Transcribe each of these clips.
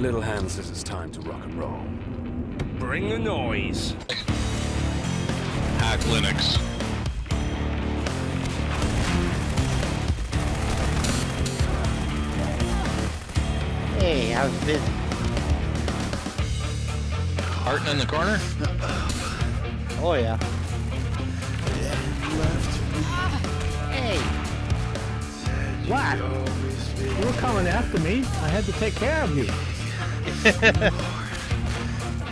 Little Hand says it's time to rock and roll. Bring the noise. Hack Linux. Hey, how's this? Harton in the corner? Oh yeah. Hey. What? You were coming after me. I had to take care of you.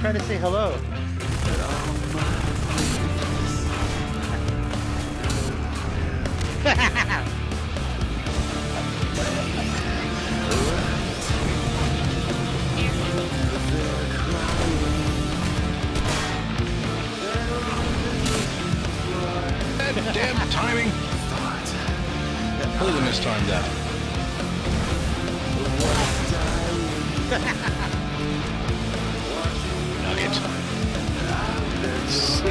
trying to say hello. Damn timing! Mistimed that. Nugget.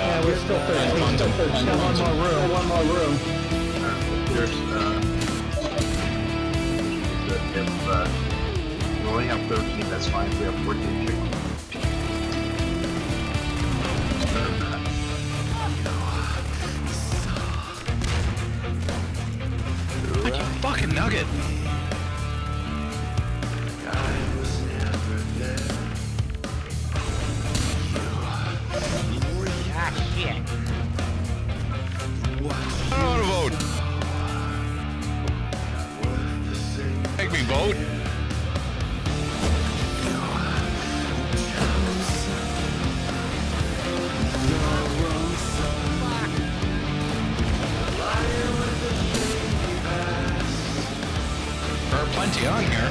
Yeah, we're still thirsty. Find Still them, thirsty. Still them, one find more room. One more room. There's, uh, if, uh, we only have 13, that's fine. If we have 14, chicken. Like you fucking nugget! Shit. I don't want to vote. Make me vote. There are plenty on here.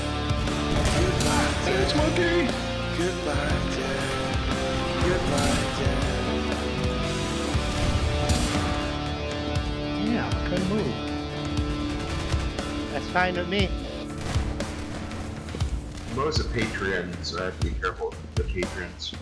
It's monkey. Yeah, couldn't move. That's fine with me. Mo's a Patreon, so I have to be careful with the patrons.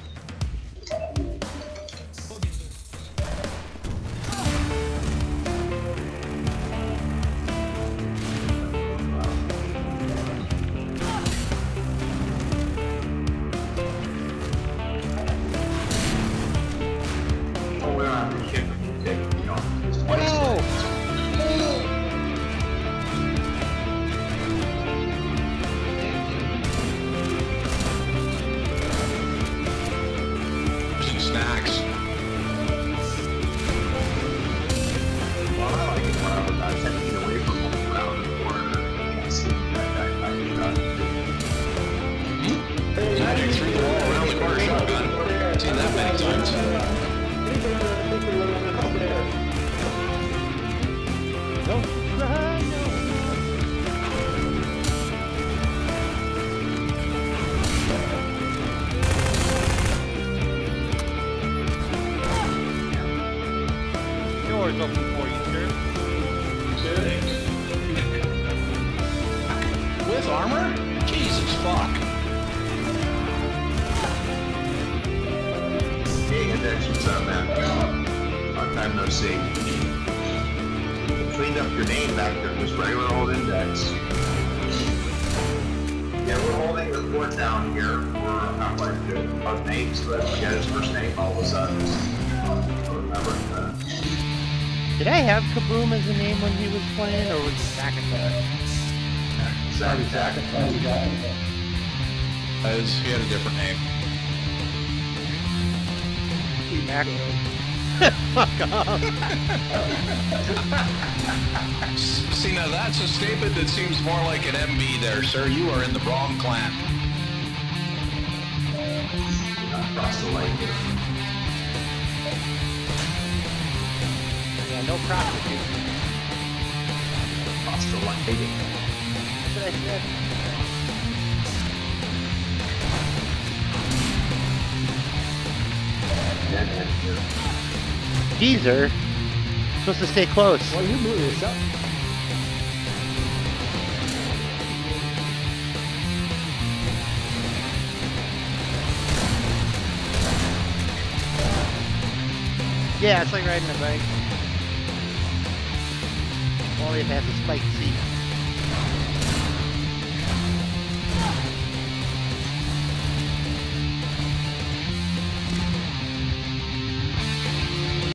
Doors open for you, sir. With armor? Jesus fuck. Hey, Index, what's up, man? Long time no see. Cleaned up your name back there. It was regular old Index. Yeah, we're holding the fort down here. We're not quite good about names, but we got his first name all of a sudden. Remember that. Did I have Kaboom as a name when he was playing, or was it Zakatar? Zach, Zach, As he had a different name. Fuck off. See, now that's a statement that seems more like an MB there, sir. You are in the wrong clan. across the light no prostitute. Across the light. That's what I said. Dead end here. Geezer. Supposed to stay close. Well, you blew yourself. Yeah, it's like riding a bike. Only it has a spiked seat.